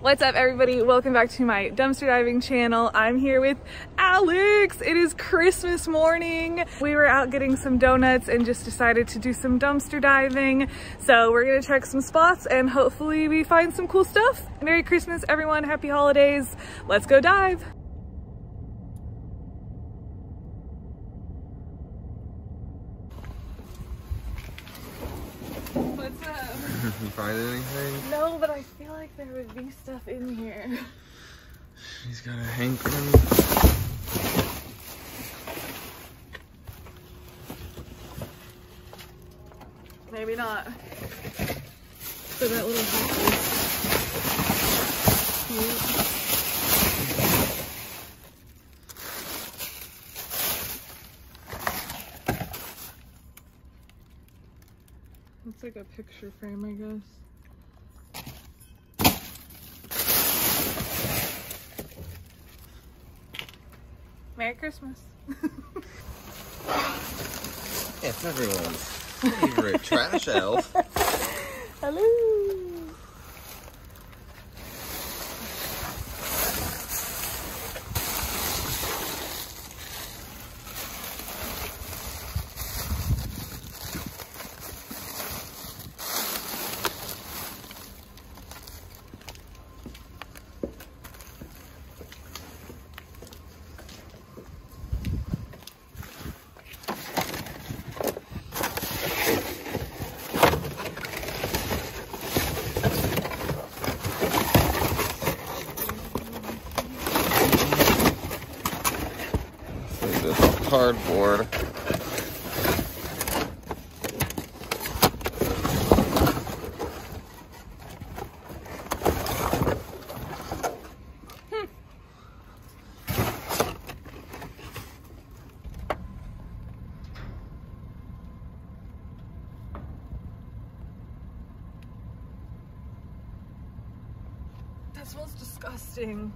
What's up everybody? Welcome back to my dumpster diving channel. I'm here with Alex. It is Christmas morning. We were out getting some donuts and just decided to do some dumpster diving. So we're gonna check some spots and hopefully we find some cool stuff. Merry Christmas everyone, happy holidays. Let's go dive. You find anything? No, but I feel like there would be stuff in here. She's got a hankering. Maybe not. So that little hat is cute. Like a picture frame, I guess. Merry Christmas. It's everyone's favorite trash elf. Hello. This is cardboard. That smells disgusting.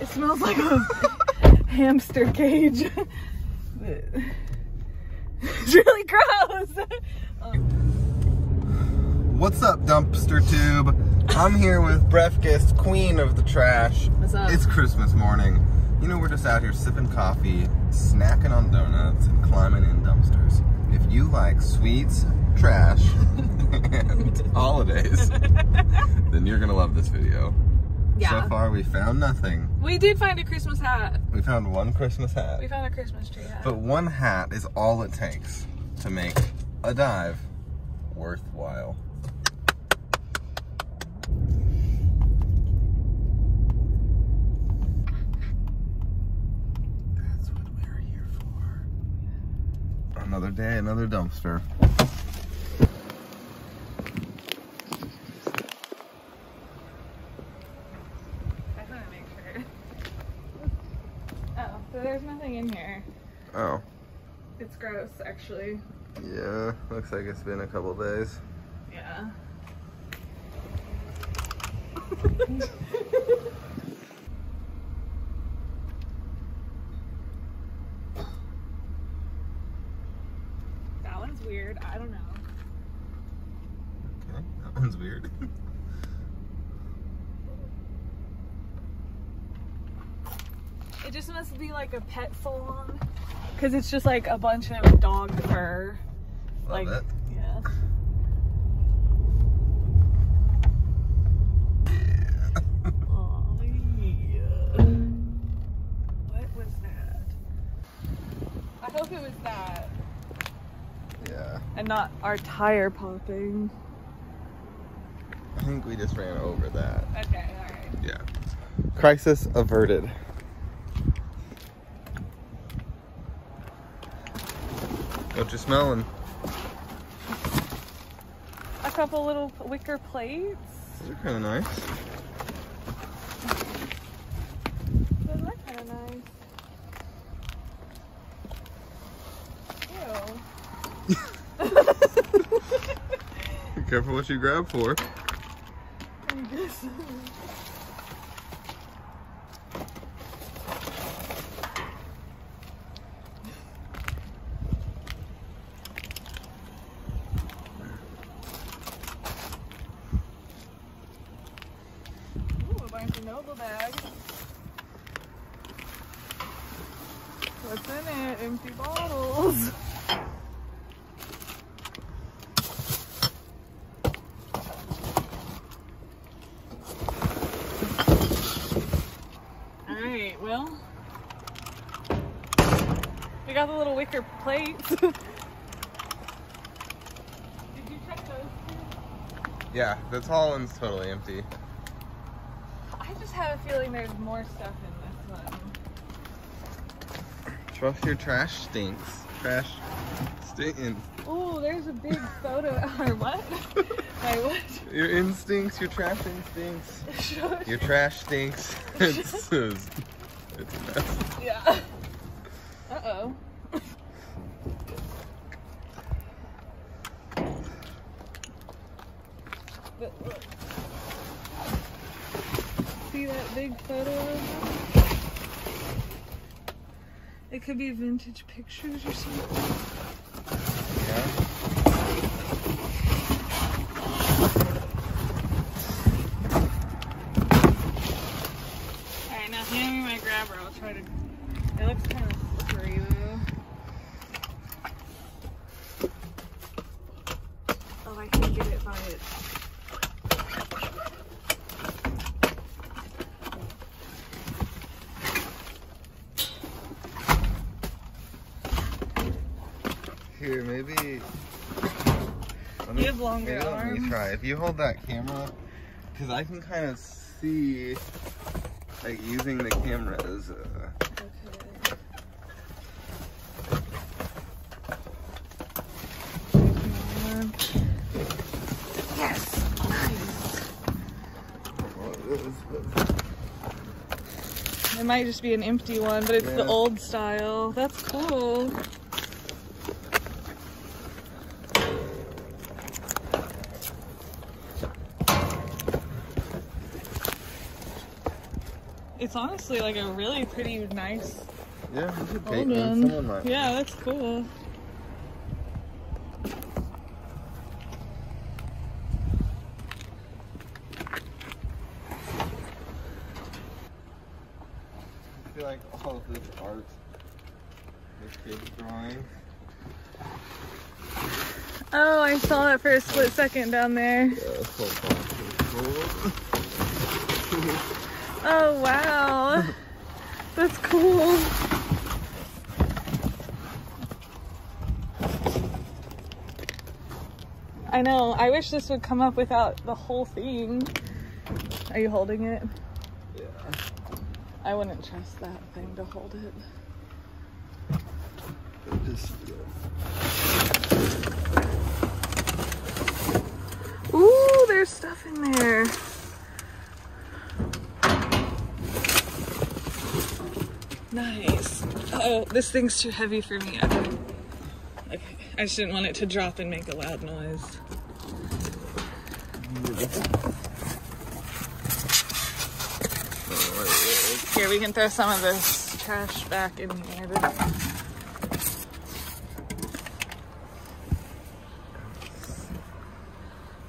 It smells like a hamster cage. it's really gross. Um, What's up, dumpster tube? I'm here with Breafkast, queen of the trash. What's up? It's Christmas morning. You know, we're just out here sipping coffee, snacking on donuts, and climbing in dumpsters. If you like sweets, trash, and holidays, then you're gonna love this video. Yeah. So far, we found nothing. we did find a Christmas hat. We found one Christmas hat. We found a Christmas tree hat. But one hat is all it takes to make a dive worthwhile. That's what we're here for. Another day, another dumpster. I just want to make sure. Oh, so there's nothing in here. Oh, It's gross, actually. yeah. Looks like it's been a couple days. Yeah. that one's weird. I don't know. Okay, that one's weird. It just must be like a pet salon. Cause it's just like a bunch of dog fur. Love like, it. yeah. Oh, yeah. What was that? I hope it was that Yeah. and not our tire popping. I think we just ran over that. Okay, alright. Yeah. Crisis averted. What you smelling? A couple little wicker plates. Those are kind of nice. Those are kind of nice. Ew. Be careful what you grab for. I guess. Barnes & Noble bag. What's in it? Empty bottles. Alright, well. We got the little wicker plates. Did you check those too? Yeah, the tall one's totally empty. I just have a feeling there's more stuff in this one. Trust your trash stinks. Trash stinks. Oh, there's a big photo. Or what? Wait, what? Your instincts, your trash instincts. Your trash stinks. it's, it's, it's a mess. yeah. Uh oh. But look. See that big photo of them? It could be vintage pictures or something. Yeah. Alright, now hand me my grabber. I'll try to. It looks kind of slippery though. Oh, I can get it by it. Here, maybe. Let You have longer maybe Let me try. If you hold that camera, because I can kind of see, like using the camera as a. Uh, okay. Yes. Nice. It might just be an empty one, but it's the old style. That's cool. It's honestly like a really pretty nice Yeah, we should take old one. Yeah, that's cool. I feel like all of this art, this kid's drawing. Oh, I saw that for a split second down there. Yeah, this whole box is cool. Oh, wow. That's cool. I know. I wish this would come up without the whole thing. Are you holding it? yeah. I wouldn't trust that thing to hold it. But just, Ooh, there's stuff in there. Nice. Oh, this thing's too heavy for me. Okay. I just didn't want it to drop and make a loud noise. Here, we can throw some of this trash back in here.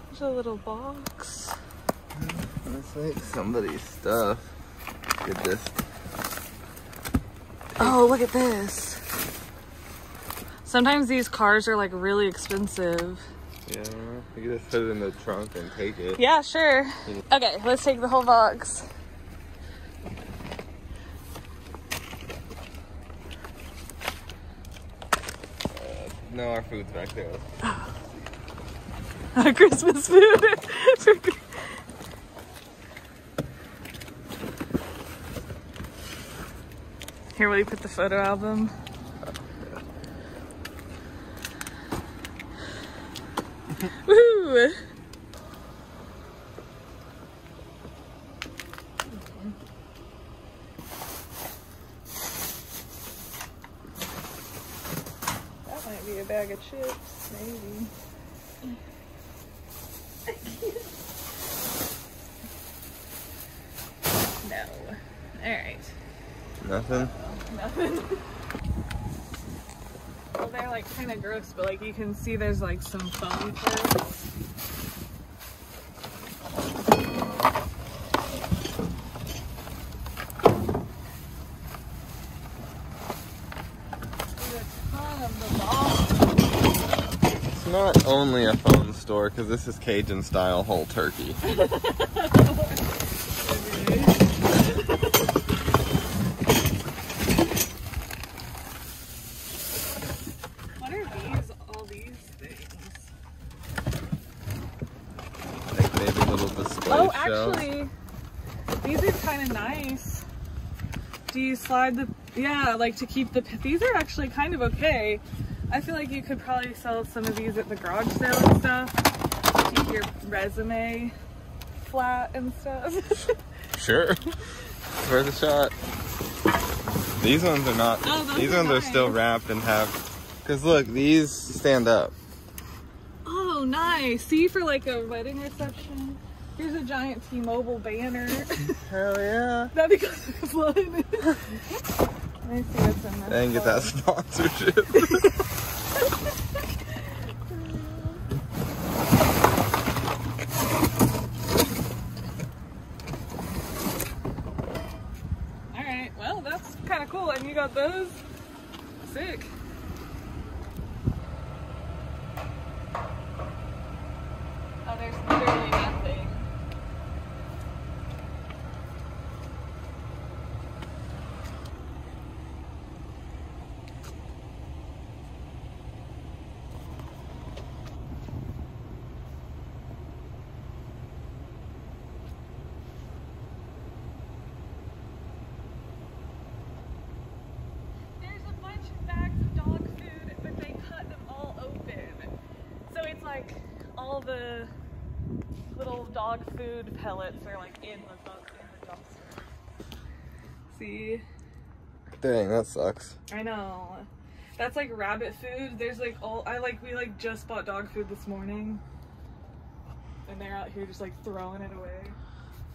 There's a little box. It's like somebody's stuff. Get this. Oh, look at this. Sometimes these cars are like really expensive. Yeah, you can just put it in the trunk and take it. Yeah, sure. Okay, let's take the whole box. Uh, no, our food's back there. Our Christmas food. Here, will you put the photo album? Woo! That might be a bag of chips, maybe. this, but like you can see there's like some foam parts. It's not only a phone store because this is Cajun style whole turkey. Oh, actually, these are kind of nice. Do you slide the? Yeah, like to keep the. These are actually kind of okay. I feel like you could probably sell some of these at the garage sale and stuff. Keep your resume flat and stuff. Sure. Worth a shot. These ones are not. Oh, those these are ones are still wrapped and have. Cause look, these stand up. oh, nice. See for like a wedding reception. Here's a giant T-Mobile banner. Hell yeah! That'd be fun. Let me see what's in this. And get that sponsorship. All right, well, that's kind of cool. And you got those? Sick. Oh, there's literally nothing. There's a bunch of bags of dog food, but they cut them all open. So it's like all the little dog food pellets are like in the, in the dumpster. See? Dang, that sucks. I know. That's like rabbit food. There's like all I like we like just bought dog food this morning. And they're out here just like throwing it away.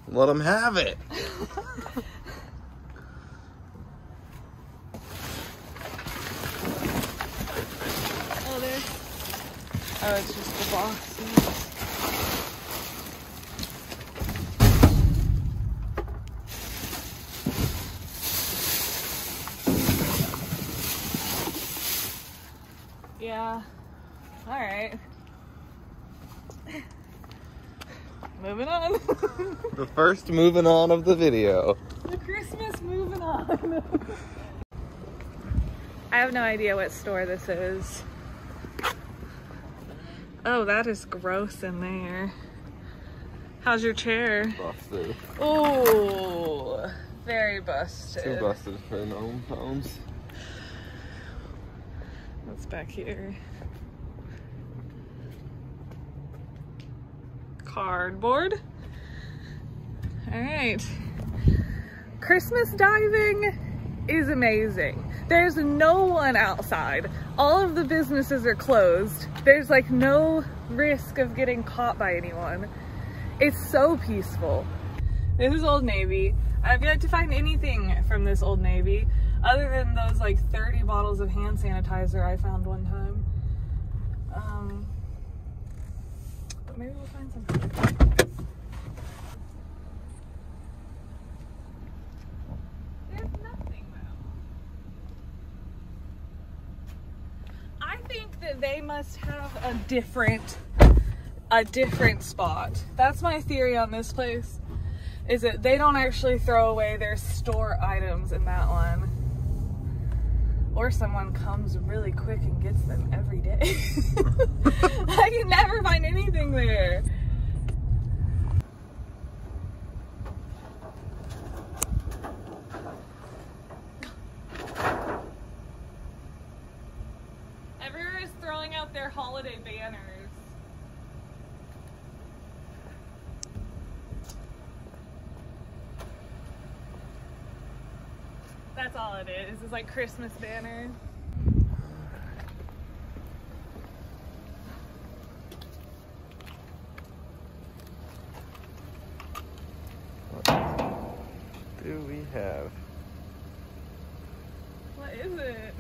Let them have it. Oh, there's. Oh, it's just the boxes. Yeah. All right. Moving on. The first moving on of the video. the Christmas moving on. I have no idea what store this is. Oh, that is gross in there. How's your chair? Busted. Oh, very busted. Too busted for gnome phones. What's back here? Cardboard. All right. Christmas diving is amazing. There's no one outside. All of the businesses are closed. There's like no risk of getting caught by anyone. It's so peaceful. This is Old Navy. I've yet to find anything from this Old Navy other than those like 30 bottles of hand sanitizer I found one time. Um, but maybe we'll find something. There's nothing though. I think that they must have a different a different spot. That's my theory on this place. Is that they don't actually throw away their store items in that one. Or someone comes really quick and gets them every day. I can never find anything there. Everywhere is throwing out their holiday banners. That's all it is. It's like Christmas banners. Do we have? What is it?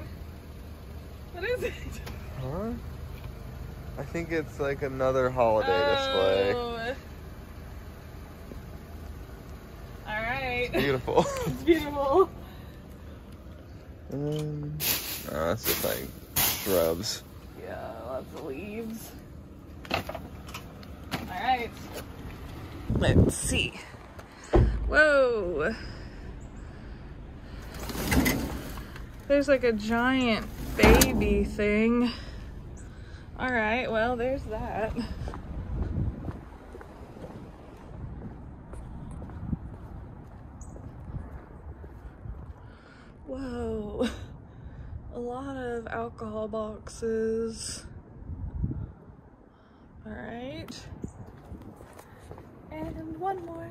What is it? Huh? I think it's like another holiday display. Oh. All right. Beautiful. It's beautiful. um, oh, that's just like shrubs. Yeah, lots of leaves. All right. Let's see. Whoa. There's like a giant baby thing. All right, well, there's that. Whoa. A lot of alcohol boxes. All right. And one more.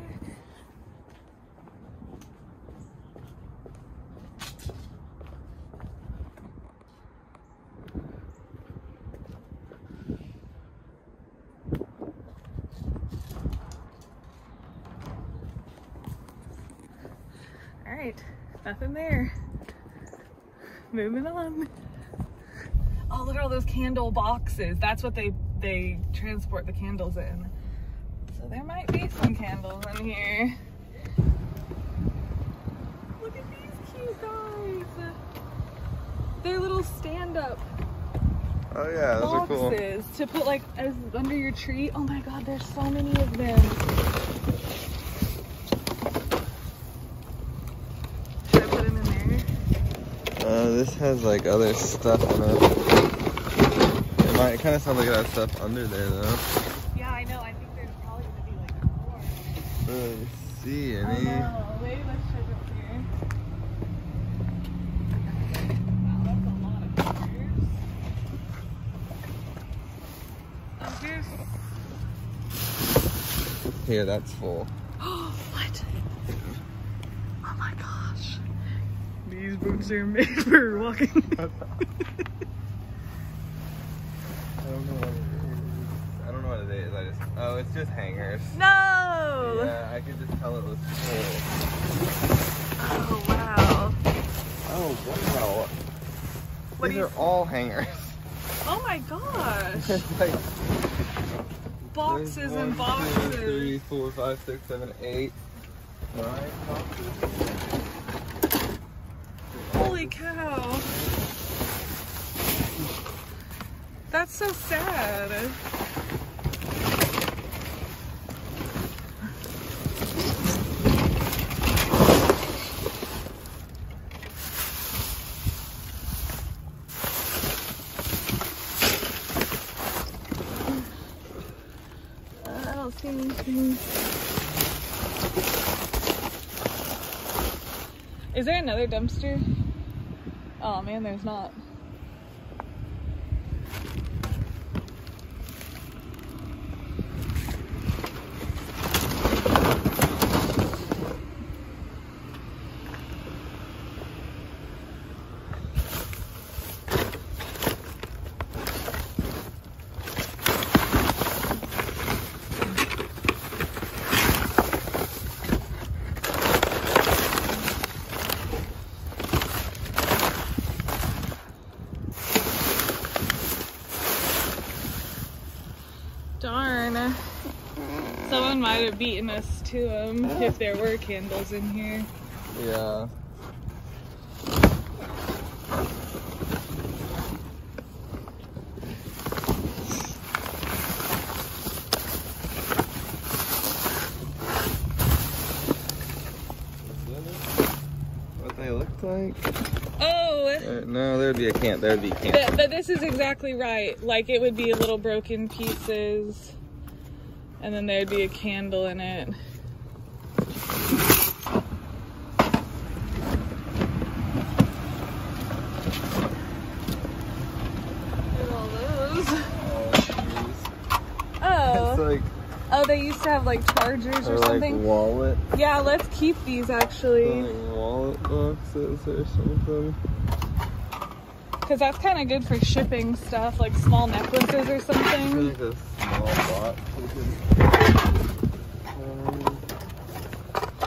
All right, nothing there. Moving on. Oh, look at all those candle boxes. That's what they they transport the candles in. So there might be some candles in here. Look at these cute guys. They're little stand-up Oh yeah, those are cool. boxes to put like as under your tree. Oh my god, there's so many of them. Should I put them in there? Uh, this has like other stuff in it. It kind of sound like that stuff under there though. Yeah, I know. I think there's probably gonna be like more. I don't really see I any. know. Wait, let's check up here. Wow, that's a lot of pictures. Oh, here's. Here, that's full. what? Oh my gosh. These boots are made for walking. I don't know what it is. I don't know what it is. I just oh, it's just hangers. no! Yeah, I could just tell it was full. Oh wow. Oh wow. What These do you- are all hangers. Oh my gosh. Like Boxes there's and one, two, boxes. three, four, five, six, seven, eight, nine boxes. Holy cow. That's so sad. I don't see anything. Is there another dumpster? Oh man, there's not. Might have beaten us to them if there were candles in here. Yeah. What they look like? Oh, Uh, no, there'd be a can. There'd be can. but, but this is exactly right. Like it would be little broken pieces, and then there'd be a candle in it. Look at all those. It's Oh, oh, they used to have like chargers or or like something. wallet, Yeah, let's keep these actually. like wallet boxes or something. Because that's kind of good for shipping stuff, like small necklaces or something. think a small box. Um,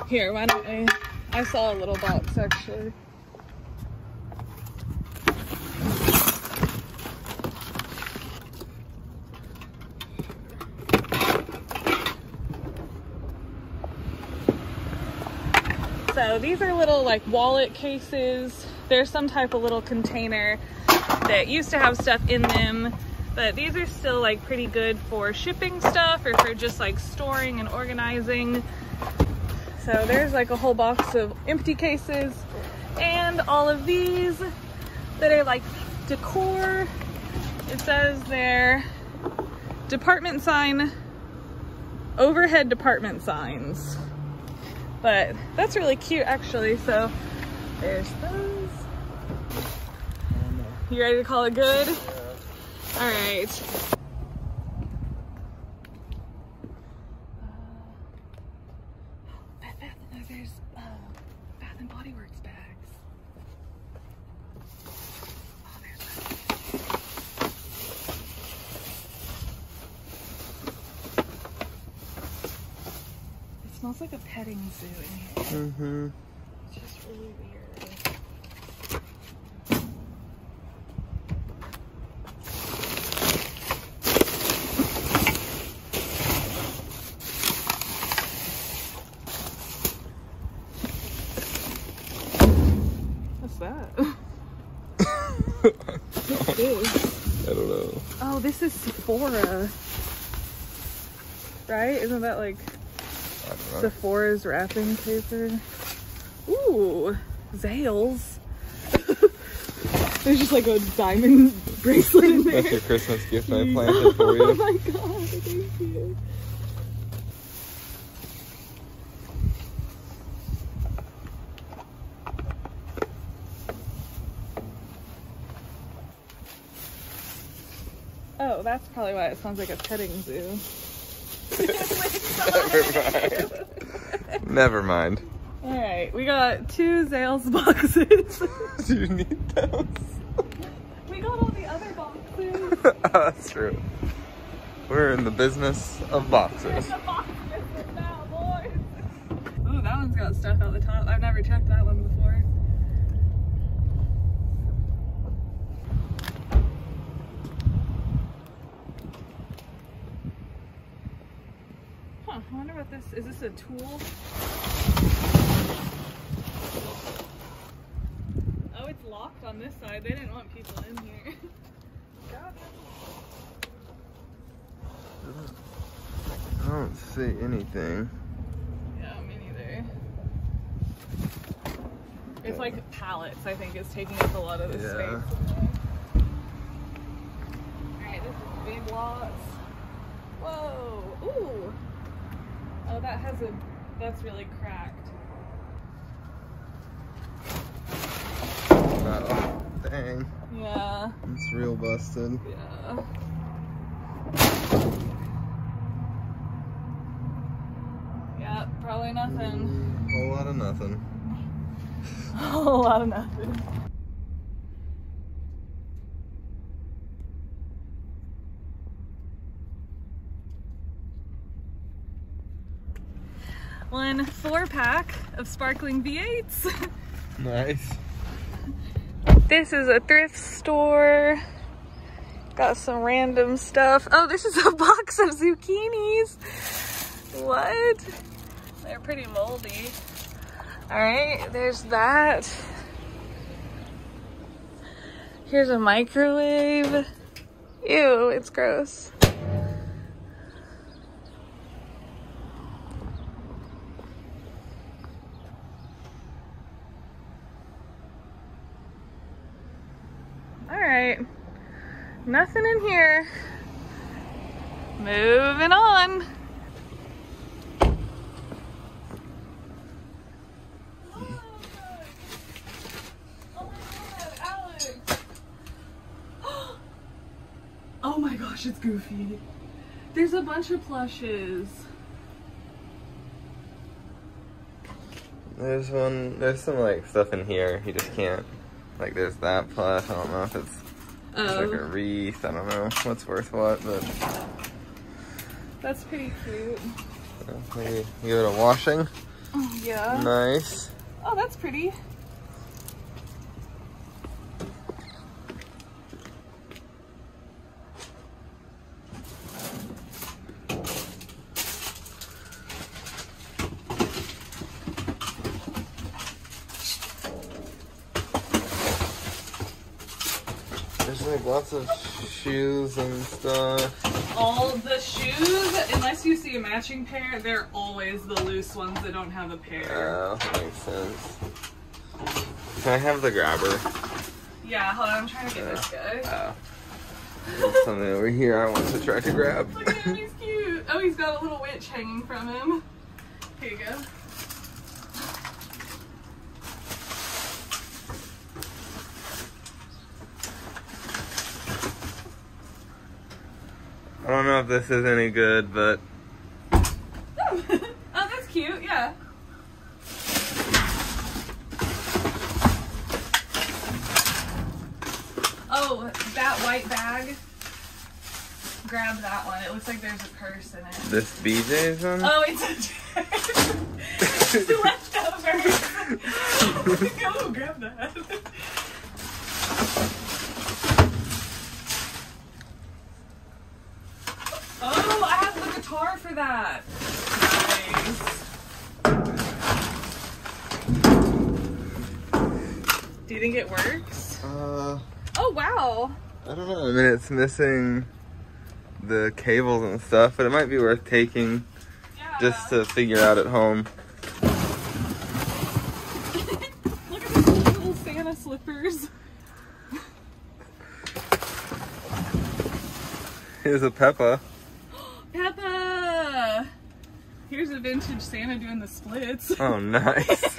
Here, why don't I? I saw a little box actually. So these are little like wallet cases. There's some type of little container that used to have stuff in them But these are still like pretty good for shipping stuff or for just like storing and organizing. So there's like a whole box of empty cases and all of these that are like decor. It says there department sign, overhead department signs. But that's really cute actually. So there's those. You ready to call it good? All right. Beth, Beth, no, there's uh, Bath and Body Works bags. Oh, there's that. It smells like a petting zoo in here. Mm-hmm. It's just really weird. What's that? What is? I don't know. Oh, this is Sephora. Right? Isn't that like I don't know. Sephora's wrapping paper? Ooh, Zales. There's just like a diamond bracelet in there. That's your Christmas gift I planted for you. Oh my god, thank you. Oh, that's probably why it sounds like a petting zoo. Never mind. Alright, we got two Zales boxes. Do you need those? we got all the other boxes. oh, that's true. We're in the business of boxes. the box now. Ooh, that one's got stuff out the top. I've never checked that one before. Huh, I wonder what this is. This a tool? Oh, it's locked on this side. They didn't want people in here. I don't see anything. Yeah, me neither. It's like pallets, I think, is taking up a lot of the Yeah. space. Alright, this is big lots. Whoa! Ooh! Oh, that has a. That's really cracked. Oh, dang. Yeah, It's real busted. yeah. Yeah, probably nothing. Whole lot of nothing. A whole lot of nothing. One four pack of sparkling V8s. Nice. This is a thrift store. Got some random stuff. Oh, this is a box of zucchinis. What? They're pretty moldy. All right, there's that. Here's a microwave. Ew, it's gross. All right, nothing in here. Moving on. Oh my gosh, it's goofy. There's a bunch of plushes. There's one, there's some like stuff in here. You just can't, like there's that plush. I don't know if it's just like a Oh, wreath. I don't know what's worth what, but that's pretty cute. maybe give it a washing. Oh, yeah. Nice. Oh, that's pretty. There's there's like lots of shoes and stuff. All the shoes, unless you see a matching pair, they're always the loose ones that don't have a pair. Oh, makes sense. Can I have the grabber? Yeah, hold on, I'm trying to get this guy. Oh. There's something over here I want to try to grab. Look at him, he's cute. Oh, he's got a little witch hanging from him. Here you go. I don't know if this is any good, but Oh, oh that's cute, yeah. Oh, that white bag. Grab that one. It looks like there's a purse in it. this BJ's one? Oh, it's a it's leftovers. Go grab that. Oh, I have the guitar for that. Nice. Do you think it works? Uh, Oh wow. I don't know. I mean, it's missing the cables and stuff, but it might be worth taking Yeah. just to figure out at home. Look at these little Santa slippers. Here's a Peppa. Peppa! Here's a vintage Santa doing the splits. Oh, nice.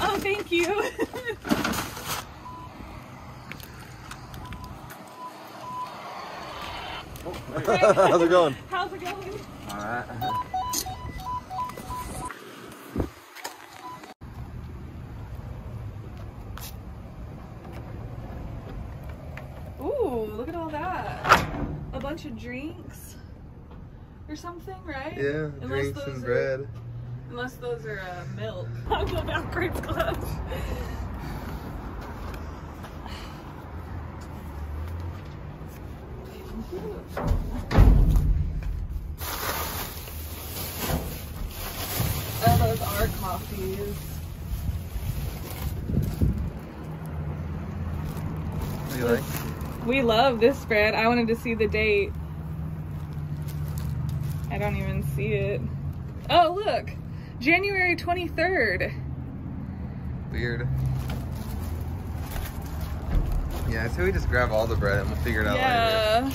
oh, thank you. How's it going? How's it going? Alright. Ooh, look at all that. A bunch of drinks or something, right? Yeah, Unless drinks those and are- bread. Unless those are uh, milk. I'll go down Club. Oh, those are coffees. What do you like? We love this spread. I wanted to see the date. I don't even see it. Oh, look. January 23rd. Weird. Yeah, so we just grab all the bread and we'll figure it out later. Yeah.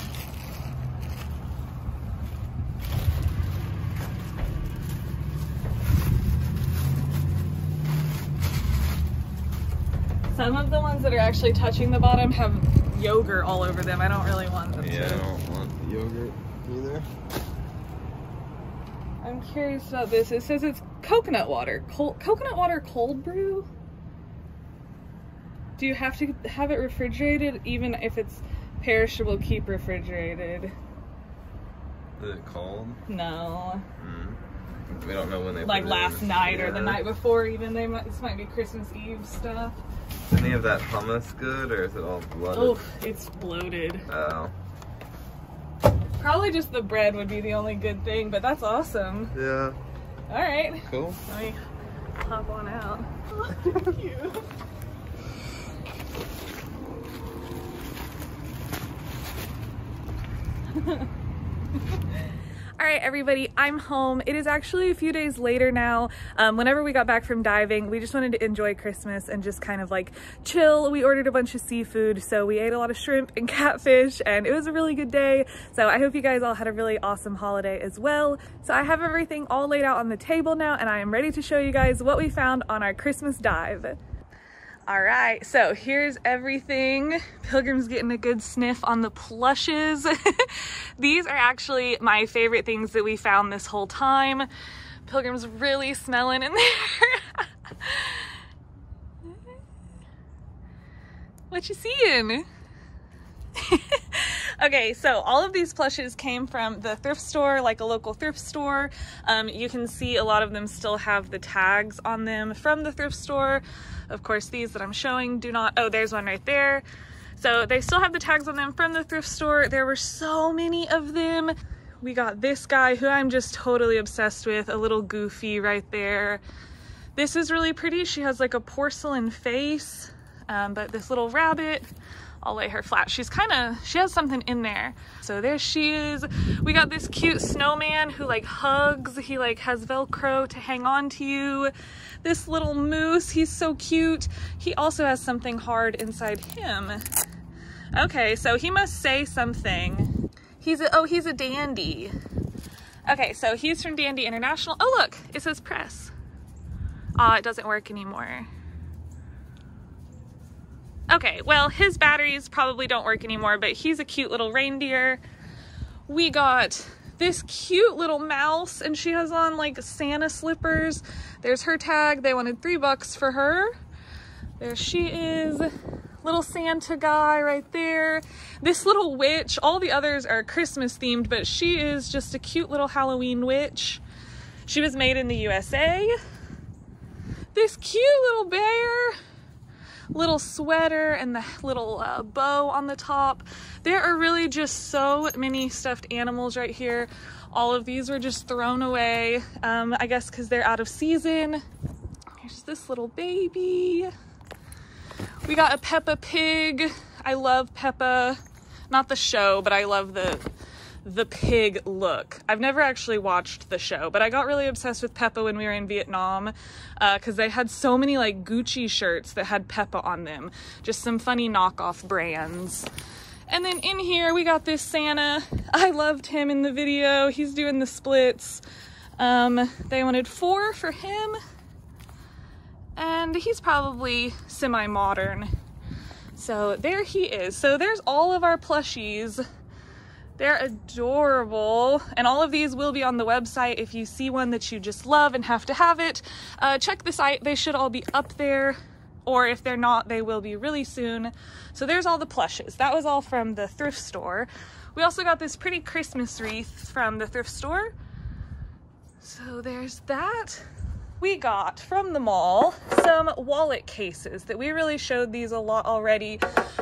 Some of the ones that are actually touching the bottom have yogurt all over them. I don't really want them Yeah, I don't want the yogurt either. I'm curious about this. It says it's coconut water. Cold, coconut water cold brew? Do you have to have it refrigerated even if it's perishable keep refrigerated? Is it cold? No. Mm. We don't know when they Like put it last night or the night before even. They might, this might be Christmas Eve stuff. Is any of that hummus good or is it all blooded? Oh, it's bloated. Oh. Probably just the bread would be the only good thing, but that's awesome. Yeah. All right. Cool. Let me hop on out. Thank you. All right, everybody, I'm home. It is actually a few days later now. Um, whenever we got back from diving, we just wanted to enjoy Christmas and just kind of like chill. We ordered a bunch of seafood, so we ate a lot of shrimp and catfish, and it was a really good day. So I hope you guys all had a really awesome holiday as well. So I have everything all laid out on the table now, and I am ready to show you guys what we found on our Christmas dive. All right, so here's everything. Pilgrim's getting a good sniff on the plushes. These are actually my favorite things that we found this whole time. Pilgrim's really smelling in there. what you seeing? okay, so all of these plushes came from the thrift store, like a local thrift store. Um, you can see a lot of them still have the tags on them from the thrift store. Of course, these that I'm showing do not. Oh, there's one right there. So they still have the tags on them from the thrift store. There were so many of them. We got this guy who I'm just totally obsessed with, a little goofy right there. This is really pretty. She has like a porcelain face, um, but this little rabbit, I'll lay her flat. She's kind of, she has something in there. So there she is. We got this cute snowman who like hugs. He like has Velcro to hang on to you. This little moose, he's so cute. He also has something hard inside him. Okay, so he must say something. He's a, oh, he's a Dan Dee. Okay, so he's from Dan Dee International. Oh, look, it says press. Ah, it doesn't work anymore. Okay, well, his batteries probably don't work anymore, but he's a cute little reindeer. We got this cute little mouse, and she has on like Santa slippers. There's her tag. They wanted three bucks for her. There she is. Little Santa guy right there. This little witch, all the others are Christmas themed, but she is just a cute little Halloween witch. She was made in the USA. This cute little bear little sweater and the little uh, bow on the top. There are really just so many stuffed animals right here. All of these were just thrown away, um, I guess because they're out of season. Here's this little baby. We got a Peppa Pig. I love Peppa. Not the show, but I love the the pig look. I've never actually watched the show, but I got really obsessed with Peppa when we were in Vietnam because uh, they had so many like Gucci shirts that had Peppa on them. Just some funny knockoff brands. And then in here we got this Santa. I loved him in the video. He's doing the splits. Um, they wanted four for him. And he's probably semi-modern. So there he is. So there's all of our plushies. They're adorable. And all of these will be on the website. If you see one that you just love and have to have it, uh, check the site. They should all be up there. Or if they're not, they will be really soon. So there's all the plushes. That was all from the thrift store. We also got this pretty Christmas wreath from the thrift store. So there's that we got from the mall some wallet cases that we really showed these a lot already,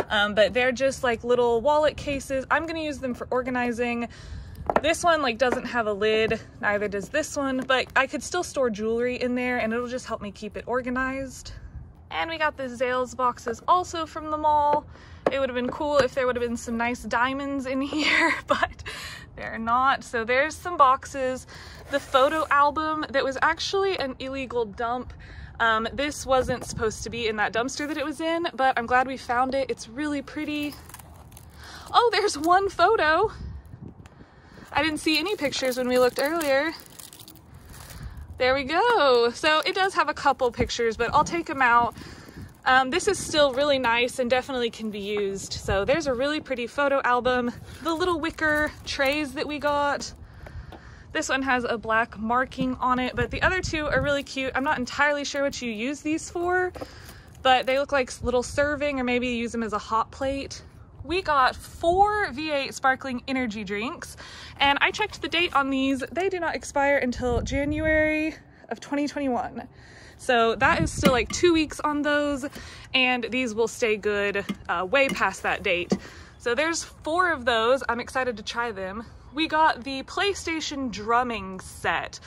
um, but they're just like little wallet cases. I'm gonna use them for organizing. This one like doesn't have a lid, neither does this one, but I could still store jewelry in there and it'll just help me keep it organized. And we got the Zales boxes also from the mall. It would have been cool if there would have been some nice diamonds in here, but they're not. So there's some boxes. The photo album that was actually an illegal dump. Um, this wasn't supposed to be in that dumpster that it was in, but I'm glad we found it. It's really pretty. Oh, there's one photo. I didn't see any pictures when we looked earlier. There we go. So it does have a couple pictures, but I'll take them out. Um, this is still really nice and definitely can be used. So there's a really pretty photo album. The little wicker trays that we got. This one has a black marking on it, but the other two are really cute. I'm not entirely sure what you use these for, but they look like little serving or maybe you use them as a hot plate. We got four V8 sparkling energy drinks and I checked the date on these. They do not expire until January of 2021. So that is still like two weeks on those and these will stay good uh, way past that date. So there's four of those. I'm excited to try them. We got the PlayStation drumming set.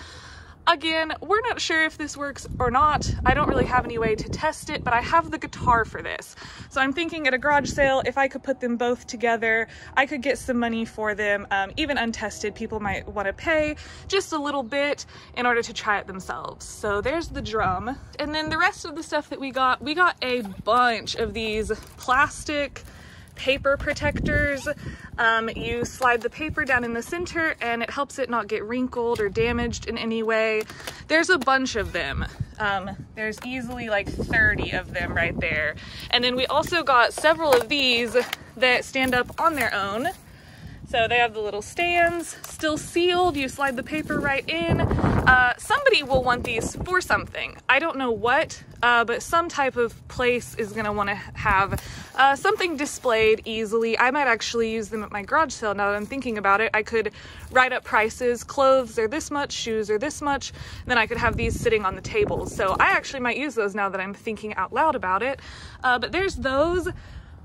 Again, we're not sure if this works or not. I don't really have any way to test it, but I have the guitar for this. So I'm thinking at a garage sale, if I could put them both together, I could get some money for them. Um, even untested, people might want to pay just a little bit in order to try it themselves. So there's the drum. And then the rest of the stuff that we got, we got a bunch of these plastic paper protectors. Um, you slide the paper down in the center and it helps it not get wrinkled or damaged in any way. There's a bunch of them. Um, there's easily like 30 of them right there. And then we also got several of these that stand up on their own. So they have the little stands, still sealed. You slide the paper right in. Uh, somebody will want these for something. I don't know what, uh, but some type of place is gonna wanna have uh, something displayed easily. I might actually use them at my garage sale now that I'm thinking about it. I could write up prices, clothes are this much, shoes are this much, then I could have these sitting on the tables. So I actually might use those now that I'm thinking out loud about it. Uh, but there's those.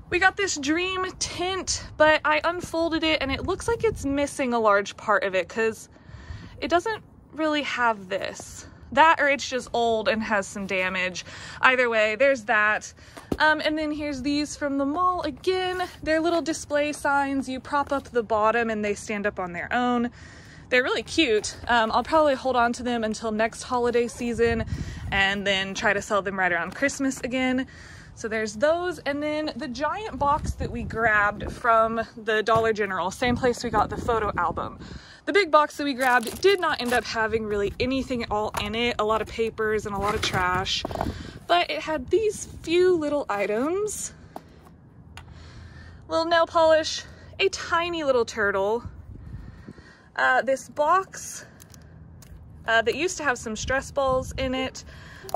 We got this Dream Tent, but I unfolded it and it looks like it's missing a large part of it because it doesn't really have this. That or it's just old and has some damage. Either way, there's that. Um, and then here's these from the mall again. They're little display signs. You prop up the bottom and they stand up on their own. They're really cute. Um, I'll probably hold on to them until next holiday season and then try to sell them right around Christmas again. So there's those. And then the giant box that we grabbed from the Dollar General, same place we got the photo album. The big box that we grabbed did not end up having really anything at all in it, a lot of papers and a lot of trash, but it had these few little items. Little nail polish, a tiny little turtle, uh, this box uh, that used to have some stress balls in it,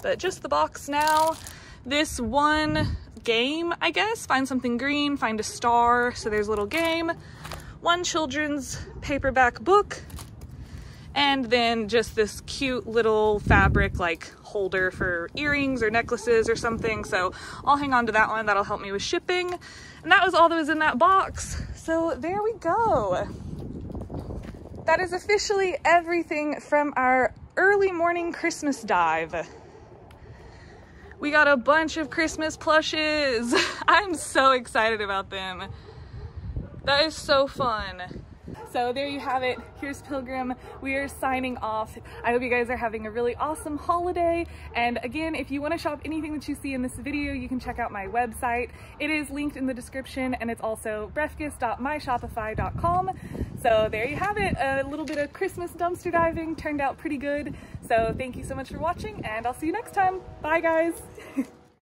but just the box now. This one game, I guess, find something green, find a star, so there's a little game. One children's paperback book, and then just this cute little fabric like holder for earrings or necklaces or something. So I'll hang on to that one. That'll help me with shipping. And that was all that was in that box. So there we go. That is officially everything from our early morning Christmas dive. We got a bunch of Christmas plushes. I'm so excited about them. That is so fun. So there you have it. Here's Pilgrim. We are signing off. I hope you guys are having a really awesome holiday. And again, if you want to shop anything that you see in this video, you can check out my website. It is linked in the description and it's also breafkast.myshopify.com. So there you have it. A little bit of Christmas dumpster diving turned out pretty good. So thank you so much for watching and I'll see you next time. Bye guys.